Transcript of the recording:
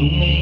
lonely.